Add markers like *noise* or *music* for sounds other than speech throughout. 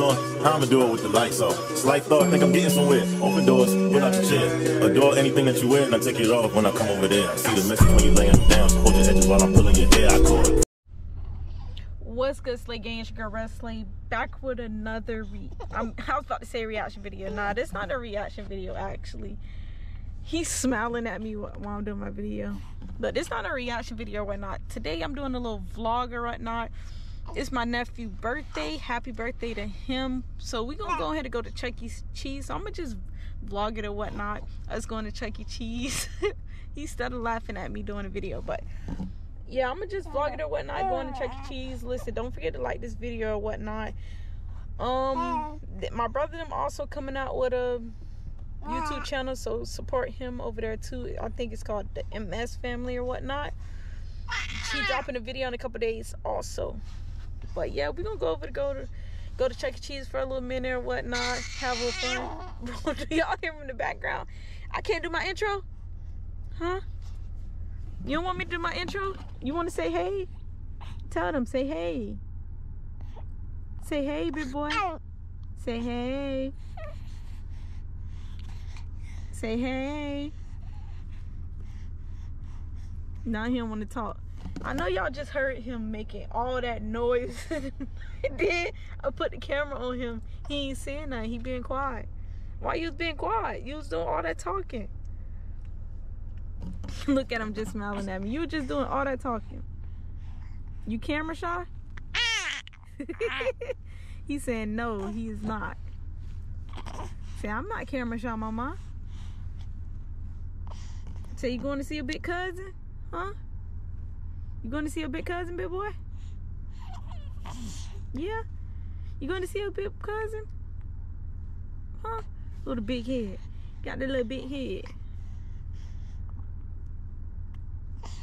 on, I'ma do it with the lights off. Slight thought, think I'm getting somewhere. Open doors, get out your chair. Adore anything that you wear, and I take it off when I come over there. I see the message when you laying down. Hold your edges while I'm pulling your hair. I call it. What's good, Slay Gang? It's your girl Redslay back with another re. I'm, I was about to say reaction video. Nah, this not a reaction video actually. He's smiling at me while I'm doing my video, but it's not a reaction video or whatnot. Today I'm doing a little vlog or whatnot. It's my nephew's birthday. Happy birthday to him. So we're gonna go ahead and go to Chuck E. Cheese. So I'm gonna just vlog it or whatnot. Us going to Chuck E. Cheese. *laughs* he started laughing at me doing a video, but yeah, I'm gonna just vlog it or whatnot, going to Chuck E. Cheese. Listen, don't forget to like this video or whatnot. Um, my brother them also coming out with a YouTube channel, so support him over there too. I think it's called the MS Family or whatnot. She dropping a video in a couple days also. But yeah, we're gonna go over to go to go to Chuck E. Cheese for a little minute or whatnot, have a little fun. *laughs* Do y'all hear in the background? I can't do my intro, huh? You don't want me to do my intro? You want to say hey? Tell them, say hey. Say hey, big boy. Say hey. Say hey. Now he don't want to talk. I know y'all just heard him making all that noise. *laughs* then I put the camera on him. He ain't saying nothing. He being quiet. Why you being quiet? You was doing all that talking. *laughs* Look at him just smiling at me. You were just doing all that talking. You camera shy? *laughs* He's saying no, he is not. Say, I'm not camera shy, mama. Say, you going to see a big cousin? Huh? You going to see a big cousin, big boy? Yeah? You going to see a big cousin? Huh? Little big head. Got the little big head.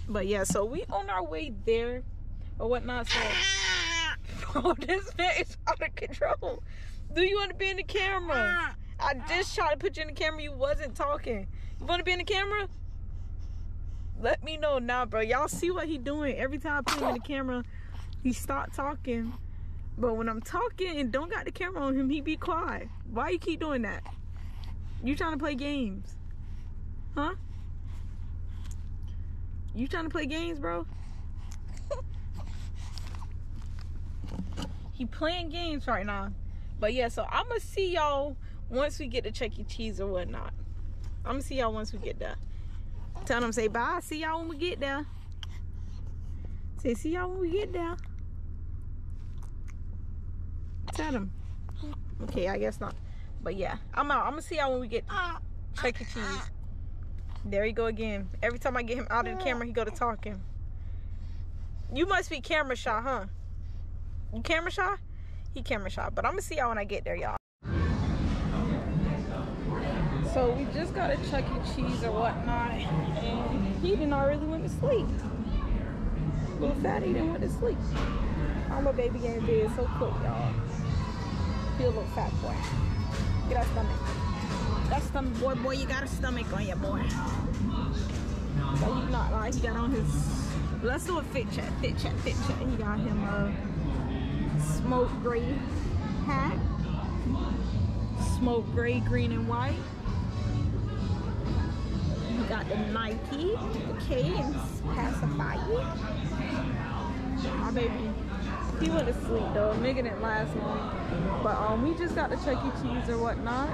But yeah, so we on our way there or whatnot. So, *laughs* this man is out of control. Do you want to be in the camera? I just tried to put you in the camera. You wasn't talking. You want to be in the camera? Let me know now, bro. Y'all see what he doing? Every time I put him in the camera, he start talking. But when I'm talking and don't got the camera on him, he be quiet. Why you keep doing that? You trying to play games? Huh? You trying to play games, bro? he playing games right now. But yeah, so I'm gonna see y'all once we get to Chuck E. Cheese or whatnot. I'm gonna see y'all once we get there. Tell them, say bye. See y'all when we get there. Say, see y'all when we get there. Tell them. Okay, I guess not. But yeah, I'm out. I'm gonna see y'all when we get Chuck E. Cheese. There you go again. Every time I get him out of the camera, he go to talking. You must be camera shy, huh? You camera shy? He camera shy. But I'm gonna see y'all when I get there, y'all. So we just got a Chuck E. Cheese or whatnot, and he didn't already went to sleep. Little fatty didn't went to sleep. I'm a baby getting bed so quick, y'all. He a little fat boy. Get that stomach. That stomach, boy, boy, you got a stomach on you, boy. So he's not like he got on his. Let's do a fit check, fit check, fit check. He got him a smoke gray hat, smoke gray, green, and white. Got the Nike, okay, and pacify you. My baby, he went to sleep though. Nigga didn't last long. But um, we just got the Chuck E. Cheese or whatnot.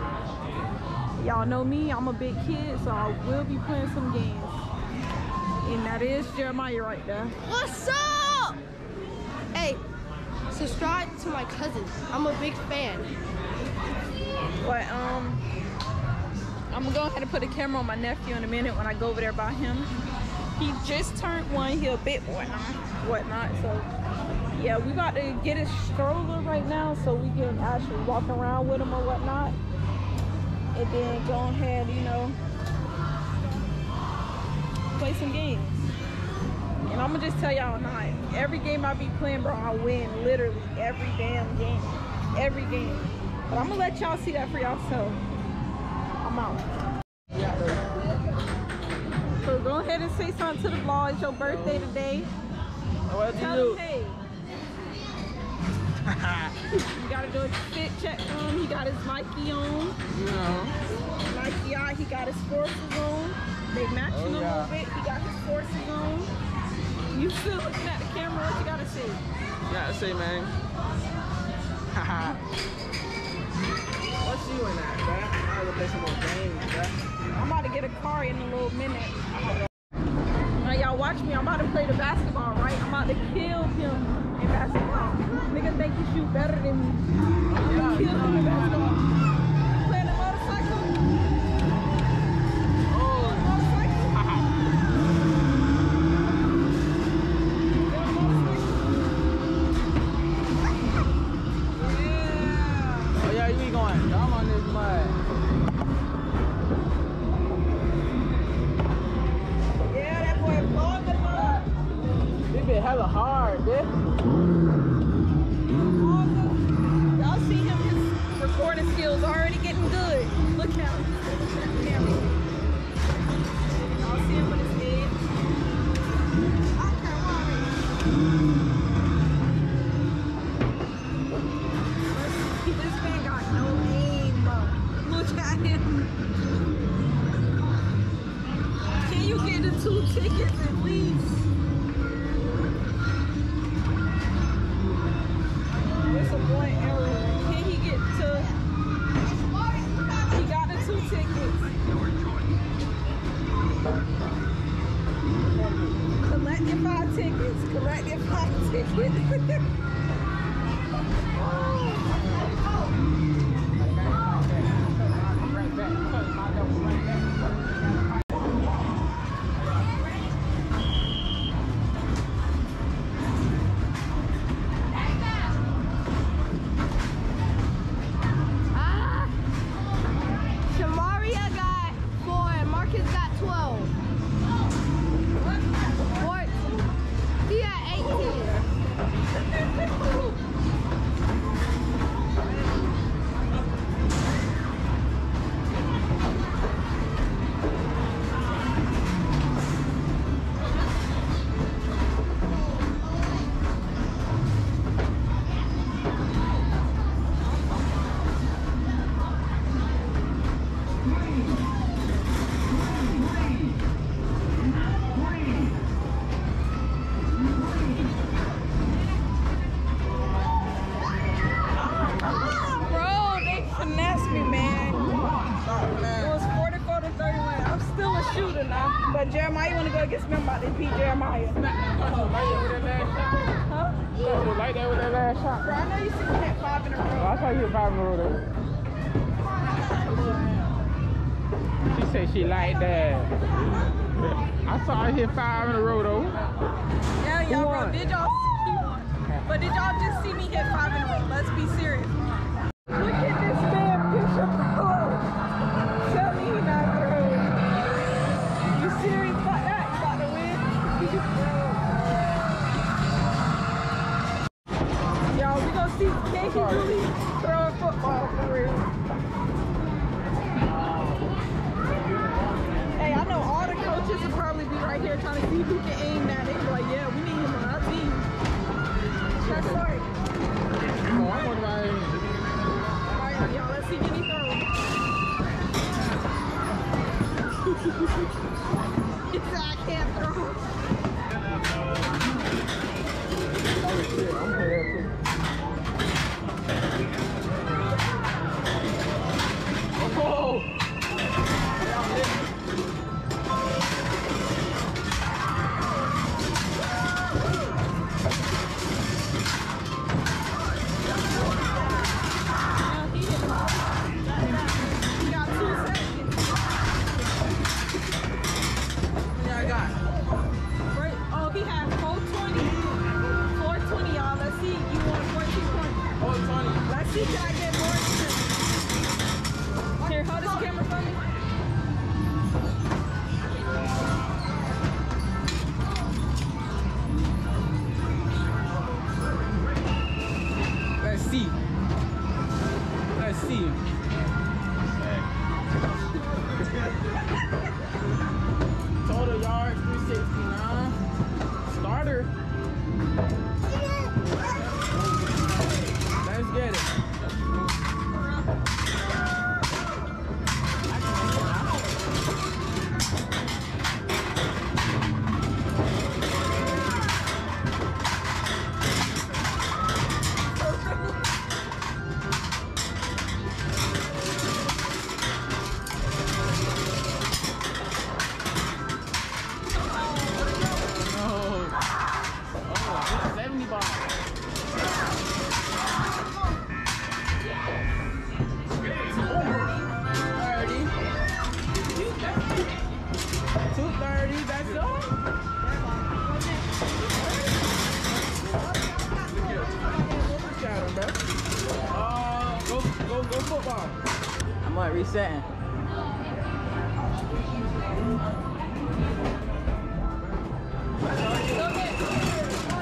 Y'all know me, I'm a big kid, so I will be playing some games. And that is Jeremiah right there. What's up? Hey, subscribe to my cousin. I'm a big fan. But um, I'm gonna go ahead and put a camera on my nephew in a minute when I go over there by him. He just turned one. He a bit whatnot, whatnot. So yeah, we got to get his stroller right now so we can actually walk around with him or whatnot. And then go ahead, you know, play some games. And I'm gonna just tell y'all tonight, every game I be playing, bro, I win literally every damn game. Every game. But I'm gonna let y'all see that for yourself. I'm out. So go ahead and say something to the vlog. It's your birthday today. Oh, what Tell them hey. *laughs* you gotta do a fit check on him. He got his Nike on. You know. Nike out. He got his forces on. They matching Oh, a yeah. little bit. He got his forces on. You still looking at the camera? What you gotta say? Yeah, I say, man. *laughs* *laughs* What's you in that, bruh? I gotta play some more games, bruh. I'm about to get a car in a little minute. Now y'all watch me. I'm about to play the basketball, right? I'm about to kill him in basketball. Nigga think he shoot better than me. I'm him in basketball. Tickets at least? Shooter now. But Jeremiah, you want to go against me? I'm about to beat Jeremiah. Huh? Like that with that last shot. Bro, I know you see me hit five in a Oh, row. I saw you hit five in a row though. She said she like that. I saw her hit five in a row though. Yeah, y'all, bro. Did y'all see? But did y'all just see me hit five in a row? Let's be serious. Uh, I can't throw. *laughs* I'm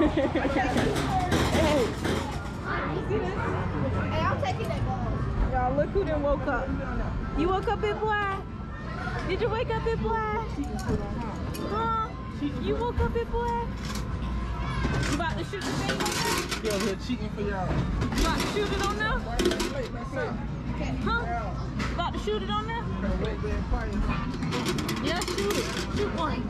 Hey. Hey, I'm taking that ball. Y'all, look who done woke up. You woke up, big boy? Did you wake up, big boy? Huh? You woke up, big boy? You about to shoot the thing? Yo, here cheating for y'all. You about to shoot it on that's. Huh? About to shoot it on there? Wait, wait, fire. Yeah, shoot it. Shoot one.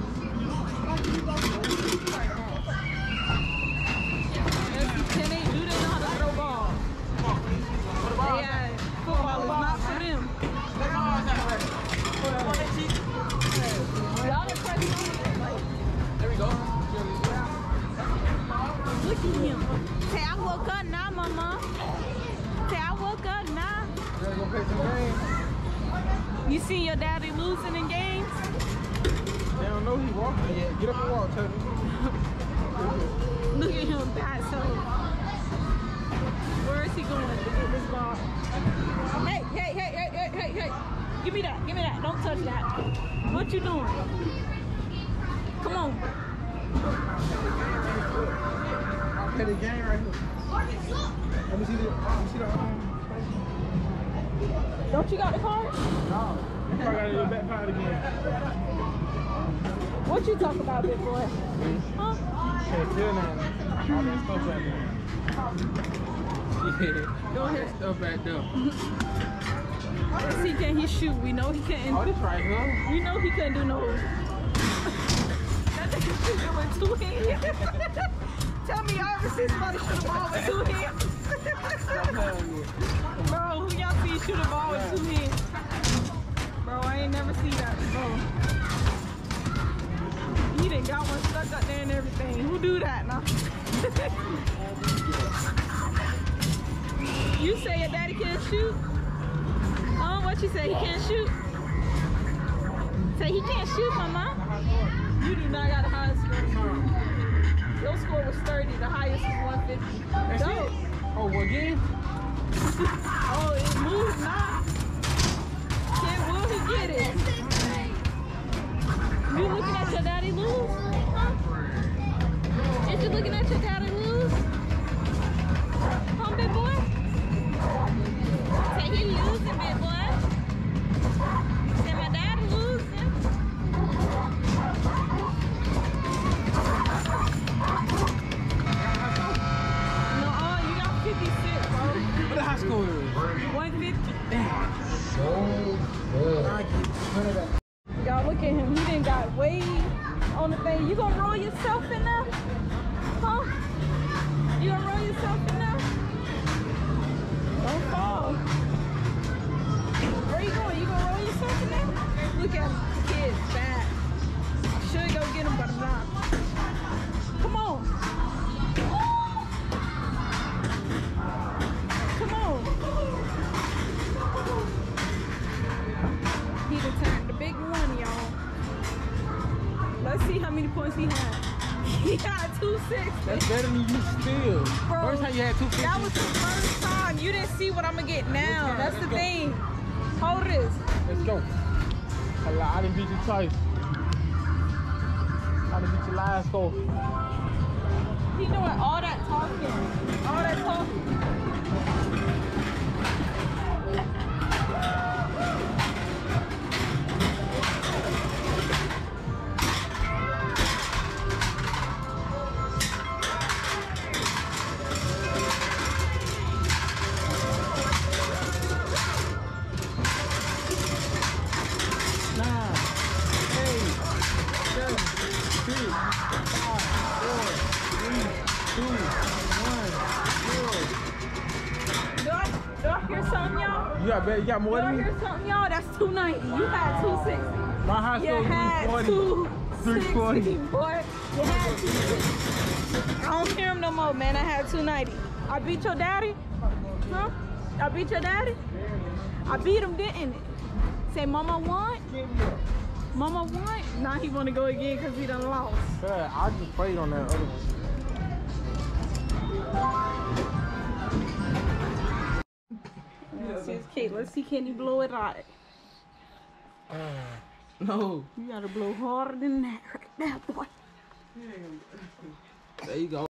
I now. Ready to go play some games? You seen your daddy losing in games? They don't know he walking yet. Get up and walk, Tony. *laughs* Look at him, bad so. Where is he going to get this ball? Hey, hey, hey, hey, hey, hey, hey. Give me that, give me that. Don't touch that. What you doing? Come on. I'll play the game right here. Let me see the, let me see the, um, Don't you got the card? no. You probably got it in your back pocket again. What you talk about, big boy? Huh? Can't feel nothing. All that stuff back there. Yeah. Go ahead. Stuff back there. See, can he shoot? We know he Oh, couldn't. this right here. We know he couldn't do no. *laughs* that nigga shooting with two hands. *laughs* Tell me y'all ever seen somebody shoot a ball with two hands? *laughs* Bro, who y'all see shoot a ball with two hands? Bro, I ain't never seen that, bro. He done got one stuck up there and everything. Who do that now? *laughs* you say your daddy can't shoot? Oh, what you say? He can't shoot? Say he can't shoot, mama. You do not got a high score. Your score was 30. The highest was 150. That's Dope. Oh, again? Oh, it moved now. Can will he get it? You looking at your daddy lose? Is you looking at your daddy on the thing. You gonna roll yourself in there? Huh? You gonna roll yourself in there? Don't fall. Where you going? You gonna roll yourself in there? Look at him. Kid, bad. Should go get him, but I'm not. Come on. See how many points he had. *laughs* He got 260. That's better than you still. Bro, First time you had 250. That was the first time. You didn't see what I'm gonna get now. Okay, That's the go. thing. Hold this. Let's go. I, I didn't beat you twice. I didn't beat you last go. He doing all that talking. All that talking. Got better, you got Do more I than me? hear something, y'all? That's 290. You had 260. My high You had was 260, 340. boy. You had 260. I don't hear him no more, man. I had 290. I beat your daddy? Huh? I beat your daddy? I beat him, didn't it? Say, Mama won? Mama won? Now he want to go again because he done lost. Yeah, I just played on that other one. Let's see, his kid. Let's see, can you blow it out? Uh, no, You gotta blow harder than that right there, boy. there you go.